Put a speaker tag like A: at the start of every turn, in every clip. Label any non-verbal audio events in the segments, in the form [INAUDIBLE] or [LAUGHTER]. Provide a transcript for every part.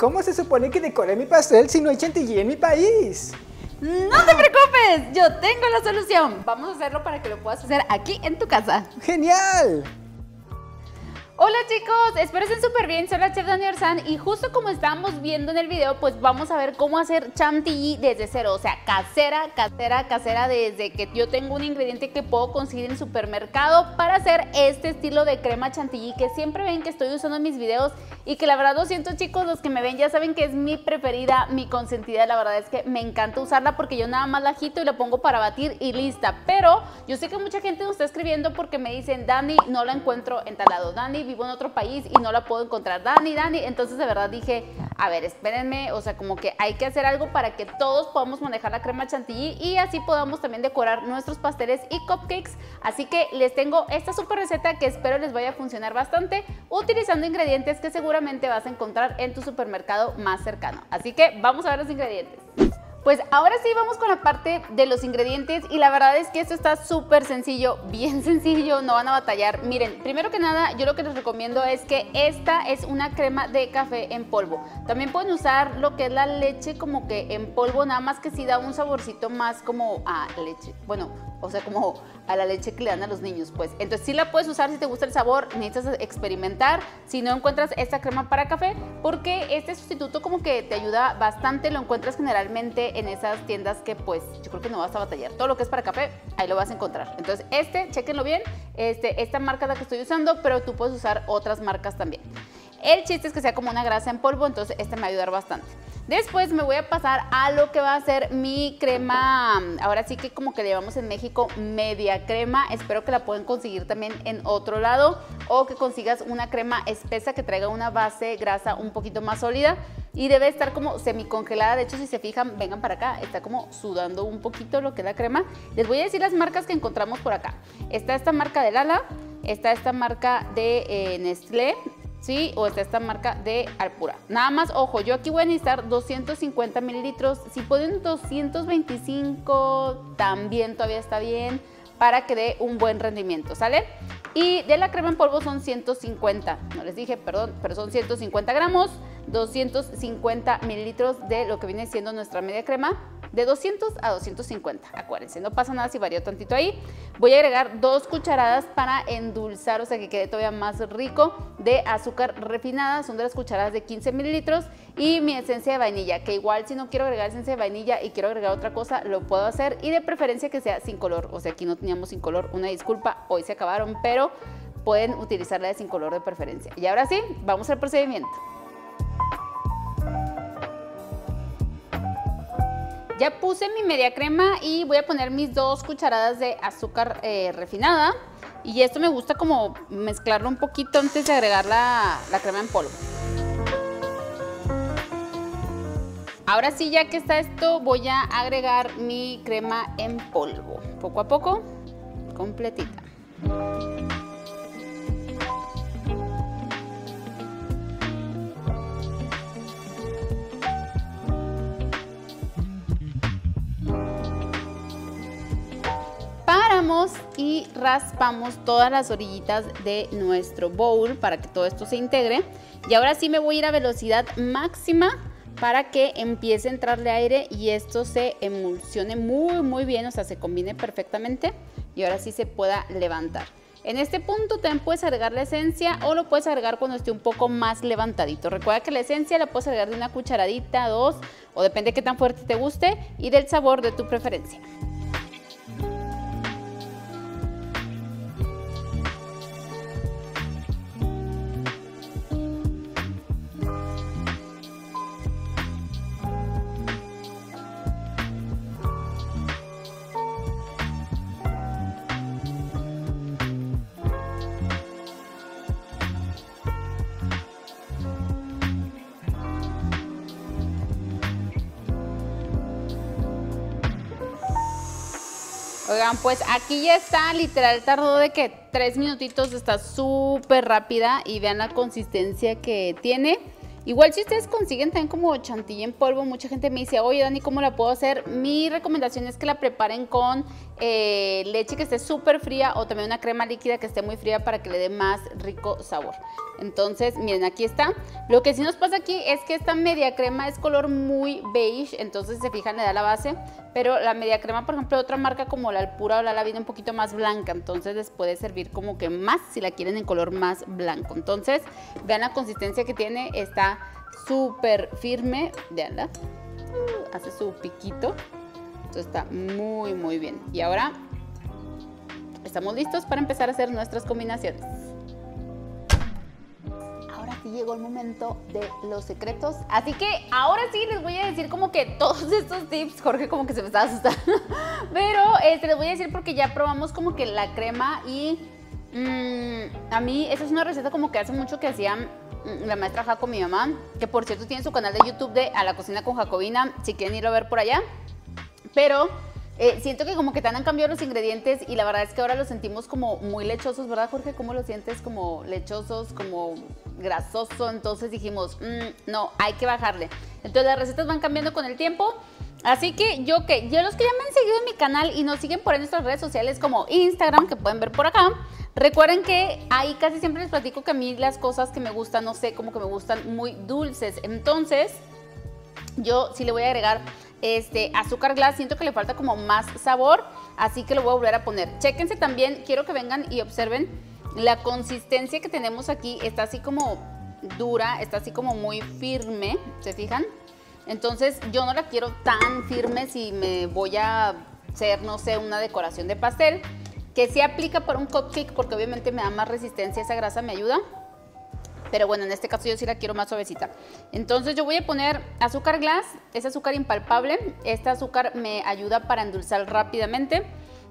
A: ¿Cómo se supone que decore mi pastel si no hay chantilly en mi país?
B: No te preocupes, yo tengo la solución. Vamos a hacerlo para que lo puedas hacer aquí en tu casa.
A: ¡Genial!
B: Hola chicos, espero estén súper bien, soy la chef Dani Orzán y justo como estábamos viendo en el video, pues vamos a ver cómo hacer chantilly desde cero, o sea, casera, casera, casera, desde que yo tengo un ingrediente que puedo conseguir en el supermercado para hacer este estilo de crema chantilly que siempre ven que estoy usando en mis videos y que la verdad lo siento chicos, los que me ven ya saben que es mi preferida, mi consentida, la verdad es que me encanta usarla porque yo nada más la agito y la pongo para batir y lista, pero yo sé que mucha gente nos está escribiendo porque me dicen, Dani, no la encuentro en tal Dani, vivo en otro país y no la puedo encontrar. Dani, Dani. Entonces de verdad dije, a ver, espérenme, o sea, como que hay que hacer algo para que todos podamos manejar la crema chantilly y así podamos también decorar nuestros pasteles y cupcakes. Así que les tengo esta super receta que espero les vaya a funcionar bastante utilizando ingredientes que seguramente vas a encontrar en tu supermercado más cercano. Así que vamos a ver los ingredientes. Pues ahora sí vamos con la parte de los ingredientes y la verdad es que esto está súper sencillo, bien [LAUGHS] sencillo, no van a batallar. Miren, primero que nada yo lo que les recomiendo es que esta es una crema de café en polvo. También pueden usar lo que es la leche como que en polvo, nada más que si da un saborcito más como a leche. Bueno, o sea, como a la leche que le dan a los niños, pues. Entonces sí la puedes usar si te gusta el sabor, necesitas experimentar. Si no encuentras esta crema para café, porque este sustituto como que te ayuda bastante, lo encuentras generalmente en esas tiendas que pues yo creo que no vas a batallar. Todo lo que es para café, ahí lo vas a encontrar. Entonces este, chequenlo bien, este, esta marca es la que estoy usando, pero tú puedes usar otras marcas también. El chiste es que sea como una grasa en polvo, entonces este me va a ayudar bastante. Después me voy a pasar a lo que va a ser mi crema, ahora sí que como que le en México media crema, espero que la puedan conseguir también en otro lado o que consigas una crema espesa que traiga una base grasa un poquito más sólida y debe estar como semicongelada, de hecho si se fijan, vengan para acá, está como sudando un poquito lo que es la crema. Les voy a decir las marcas que encontramos por acá. Está esta marca de Lala, está esta marca de eh, Nestlé, ¿sí? O está esta marca de Alpura. Nada más, ojo, yo aquí voy a necesitar 250 mililitros. Si pueden 225, también todavía está bien para que dé un buen rendimiento, ¿sale? Y de la crema en polvo son 150, no les dije, perdón, pero son 150 gramos, 250 mililitros de lo que viene siendo nuestra media crema de 200 a 250. Acuérdense, no pasa nada si varió tantito ahí. Voy a agregar dos cucharadas para endulzar, o sea que quede todavía más rico de azúcar refinada. Son de las cucharadas de 15 mililitros y mi esencia de vainilla, que igual si no quiero agregar esencia de vainilla y quiero agregar otra cosa, lo puedo hacer y de preferencia que sea sin color. O sea, aquí no teníamos sin color, una disculpa, hoy se acabaron, pero pueden utilizarla de sin color de preferencia. Y ahora sí, vamos al procedimiento. Ya puse mi media crema y voy a poner mis dos cucharadas de azúcar eh, refinada. Y esto me gusta como mezclarlo un poquito antes de agregar la, la crema en polvo. Ahora sí, ya que está esto, voy a agregar mi crema en polvo. Poco a poco, completita. Y raspamos todas las orillitas de nuestro bowl para que todo esto se integre. Y ahora sí me voy a ir a velocidad máxima para que empiece a entrarle aire y esto se emulsione muy muy bien, o sea, se combine perfectamente y ahora sí se pueda levantar. En este punto también puedes agregar la esencia o lo puedes agregar cuando esté un poco más levantadito. Recuerda que la esencia la puedes agregar de una cucharadita, dos, o depende de qué tan fuerte te guste y del sabor de tu preferencia. Oigan, pues aquí ya está, literal tardó de que tres minutitos, está súper rápida y vean la consistencia que tiene. Igual si ustedes consiguen también como chantilly en polvo, mucha gente me dice, oye Dani, ¿cómo la puedo hacer? Mi recomendación es que la preparen con eh, leche que esté súper fría o también una crema líquida que esté muy fría para que le dé más rico sabor. Entonces, miren, aquí está. Lo que sí nos pasa aquí es que esta media crema es color muy beige, entonces se fijan le da la base, pero la media crema, por ejemplo, de otra marca como la Alpura o la La viene un poquito más blanca, entonces les puede servir como que más si la quieren en color más blanco. Entonces, vean la consistencia que tiene, está súper firme, veanla, hace su piquito, entonces está muy muy bien. Y ahora estamos listos para empezar a hacer nuestras combinaciones llegó el momento de los secretos. Así que ahora sí les voy a decir como que todos [LAUGHS] estos tips, Jorge como que se me está asustando, [LAUGHS] pero este, les voy a decir porque ya probamos como que la crema y mm, a mí esa es una receta como que hace mucho que hacían mm, la maestra Jaco, mi mamá, que por cierto tiene su canal de YouTube de A la Cocina con Jacobina, si quieren ir a ver por allá. Pero eh, siento que como que tan han cambiado los ingredientes y la verdad es que ahora los sentimos como muy lechosos, ¿verdad Jorge? ¿Cómo lo sientes? Como lechosos, como grasoso. Entonces dijimos, mm, no, hay que bajarle. Entonces las recetas van cambiando con el tiempo. Así que yo que, yo los que ya me han seguido en mi canal y nos siguen por en nuestras redes sociales como Instagram, que pueden ver por acá, recuerden que ahí casi siempre les platico que a mí las cosas que me gustan, no sé, como que me gustan muy dulces. Entonces, yo sí le voy a agregar este, azúcar glass, siento que le falta como más sabor, así que lo voy a volver a poner. Chéquense también, quiero que vengan y observen la consistencia que tenemos aquí, está así como dura, está así como muy firme, ¿se fijan? Entonces yo no la quiero tan firme si me voy a hacer, no sé, una decoración de pastel, que sí aplica para un cupcake porque obviamente me da más resistencia, esa grasa me ayuda. Pero bueno, en este caso yo sí la quiero más suavecita. Entonces yo voy a poner azúcar glass, es azúcar impalpable. Este azúcar me ayuda para endulzar rápidamente.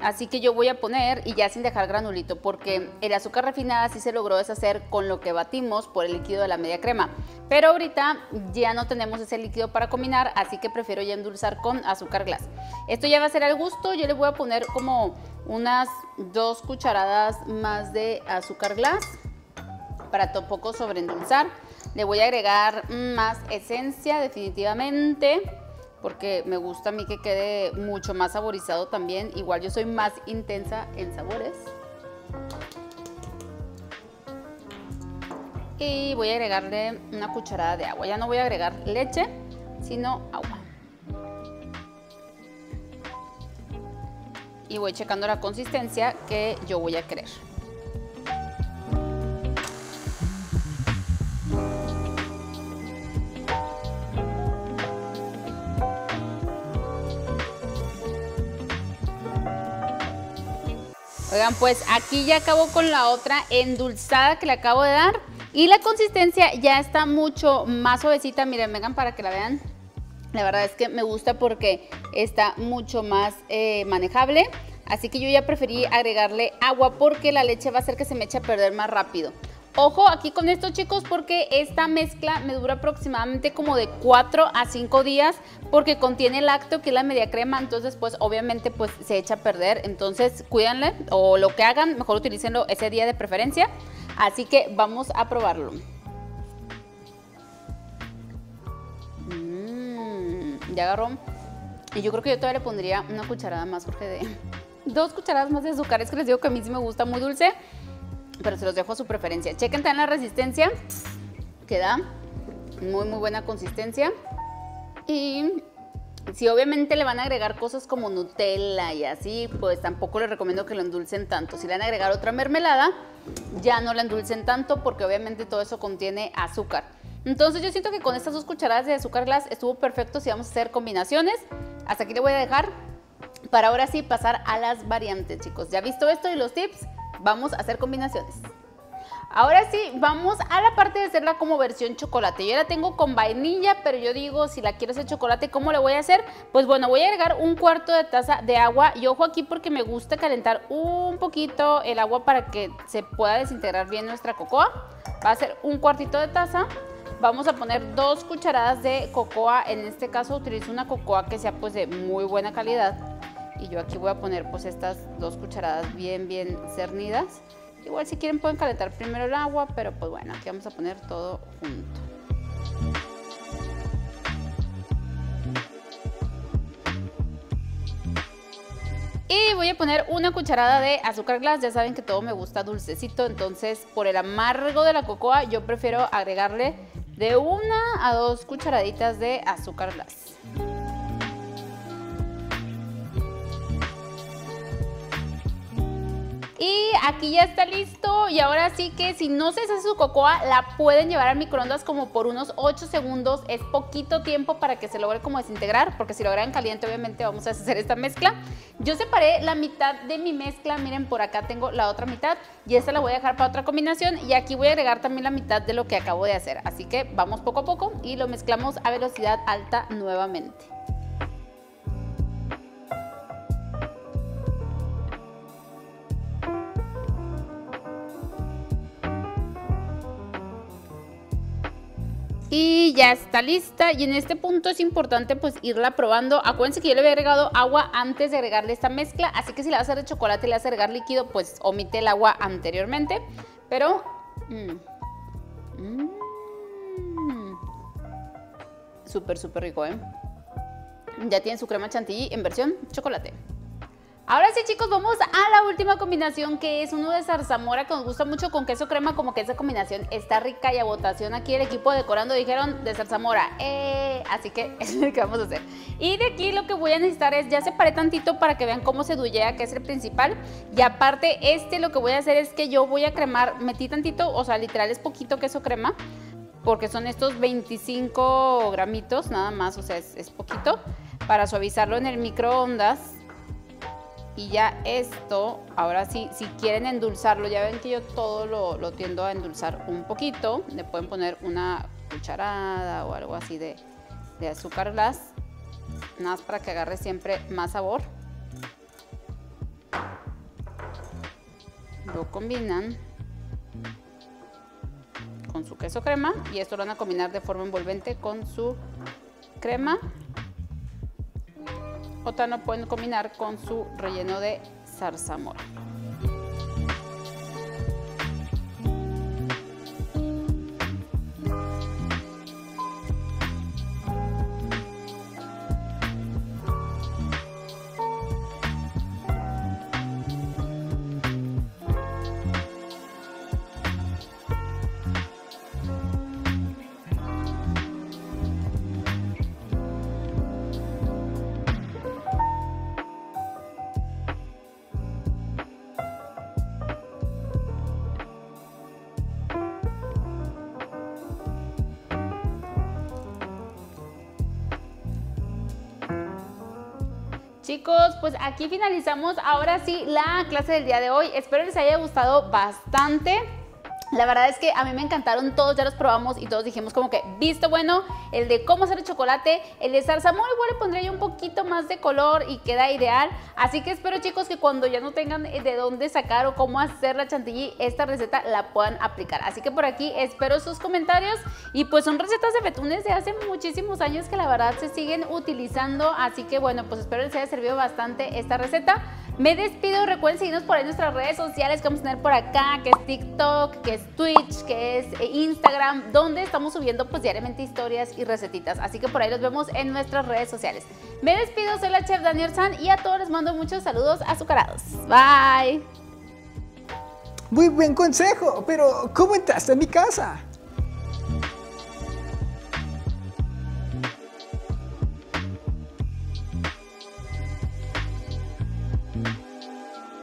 B: Así que yo voy a poner, y ya sin dejar granulito, porque el azúcar refinada sí se logró deshacer con lo que batimos por el líquido de la media crema. Pero ahorita ya no tenemos ese líquido para combinar, así que prefiero ya endulzar con azúcar glass. Esto ya va a ser al gusto, yo le voy a poner como unas dos cucharadas más de azúcar glass para tampoco sobreendulzar. Le voy a agregar más esencia definitivamente porque me gusta a mí que quede mucho más saborizado también. Igual yo soy más intensa en sabores. Y voy a agregarle una cucharada de agua. Ya no voy a agregar leche, sino agua. Y voy checando la consistencia que yo voy a querer. Pues aquí ya acabo con la otra endulzada que le acabo de dar. Y la consistencia ya está mucho más suavecita. Miren, vengan para que la vean. La verdad es que me gusta porque está mucho más eh, manejable. Así que yo ya preferí agregarle agua porque la leche va a hacer que se me eche a perder más rápido. Ojo aquí con esto chicos porque esta mezcla me dura aproximadamente como de 4 a 5 días porque contiene lácteo que es la media crema, entonces pues obviamente pues se echa a perder, entonces cuídenle o lo que hagan, mejor utilícenlo ese día de preferencia, así que vamos a probarlo. Mmm, ya agarró. Y yo creo que yo todavía le pondría una cucharada más porque de [LAUGHS] dos cucharadas más de azúcar, es que les digo que a mí sí me gusta muy dulce pero se los dejo a su preferencia. Chequen también la resistencia, que da muy muy buena consistencia. Y si obviamente le van a agregar cosas como Nutella y así, pues tampoco les recomiendo que lo endulcen tanto. Si le van a agregar otra mermelada, ya no la endulcen tanto porque obviamente todo eso contiene azúcar. Entonces yo siento que con estas dos cucharadas de azúcar glass estuvo perfecto si vamos a hacer combinaciones. Hasta aquí le voy a dejar para ahora sí pasar a las variantes, chicos. Ya visto esto y los tips, vamos a hacer combinaciones. Ahora sí, vamos a la parte de hacerla como versión chocolate. Yo la tengo con vainilla, pero yo digo, si la quiero hacer chocolate, ¿cómo le voy a hacer? Pues bueno, voy a agregar un cuarto de taza de agua. Y ojo aquí porque me gusta calentar un poquito el agua para que se pueda desintegrar bien nuestra cocoa. Va a ser un cuartito de taza. Vamos a poner dos cucharadas de cocoa. En este caso utilizo una cocoa que sea pues de muy buena calidad y yo aquí voy a poner pues estas dos cucharadas bien bien cernidas. Igual si quieren pueden calentar primero el agua pero pues bueno aquí vamos a poner todo junto. Y voy a poner una cucharada de azúcar glass, ya saben que todo me gusta dulcecito, entonces por el amargo de la cocoa yo prefiero agregarle de una a dos cucharaditas de azúcar glass. Y aquí ya está listo y ahora sí que si no se hace su cocoa la pueden llevar al microondas como por unos 8 segundos. Es poquito tiempo para que se logre como desintegrar porque si lo agregan caliente obviamente vamos a hacer esta mezcla. Yo separé la mitad de mi mezcla, miren por acá tengo la otra mitad y esta la voy a dejar para otra combinación y aquí voy a agregar también la mitad de lo que acabo de hacer. Así que vamos poco a poco y lo mezclamos a velocidad alta nuevamente. Y ya está lista y en este punto es importante pues irla probando. Acuérdense que yo le había agregado agua antes de agregarle esta mezcla, así que si la vas a hacer de chocolate y le vas a agregar líquido, pues omite el agua anteriormente. Pero... Mmm, mmm, súper, súper rico, ¿eh? Ya tiene su crema chantilly en versión chocolate. Ahora sí chicos, vamos a la última combinación que es uno de zarzamora que nos gusta mucho con queso crema, como que esa combinación está rica y a votación aquí el equipo decorando dijeron de zarzamora, eh, así que es lo que vamos a hacer. Y de aquí lo que voy a necesitar es, ya separé tantito para que vean cómo se duyea, que es el principal, y aparte este lo que voy a hacer es que yo voy a cremar, metí tantito, o sea literal es poquito queso crema, porque son estos 25 gramitos nada más, o sea es, es poquito, para suavizarlo en el microondas y ya esto, ahora sí, si quieren endulzarlo, ya ven que yo todo lo, tiendo a endulzar un poquito. Le pueden poner una cucharada o algo así de, de azúcar glass. Más para que agarre siempre más sabor. Lo combinan con su queso crema y esto lo van a combinar de forma envolvente con su crema o también lo pueden combinar con su relleno de zarzamora. Chicos, pues aquí finalizamos ahora sí la clase del día de hoy. Espero les haya gustado bastante. La verdad es que a mí me encantaron todos, ya los probamos y todos dijimos como que visto bueno, el de cómo hacer el chocolate, el de zarzamora igual le pondría yo un poquito más de color y queda ideal. Así que espero chicos que cuando ya no tengan de dónde sacar o cómo hacer la chantilly, esta receta la puedan aplicar. Así que por aquí espero sus comentarios y pues son recetas de betunes de hace muchísimos años que la verdad se siguen utilizando. Así que bueno, pues espero les haya servido bastante esta receta. Me despido, recuerden seguirnos por ahí en nuestras redes sociales que vamos a tener por acá, que es TikTok, que es Twitch, que es eh, Instagram, donde estamos subiendo pues diariamente historias y recetitas. Así que por ahí los vemos en nuestras redes sociales. Me despido, soy la chef Daniel San y a todos les mando muchos saludos azucarados. Bye.
A: Muy buen consejo, pero ¿cómo entraste a mi casa?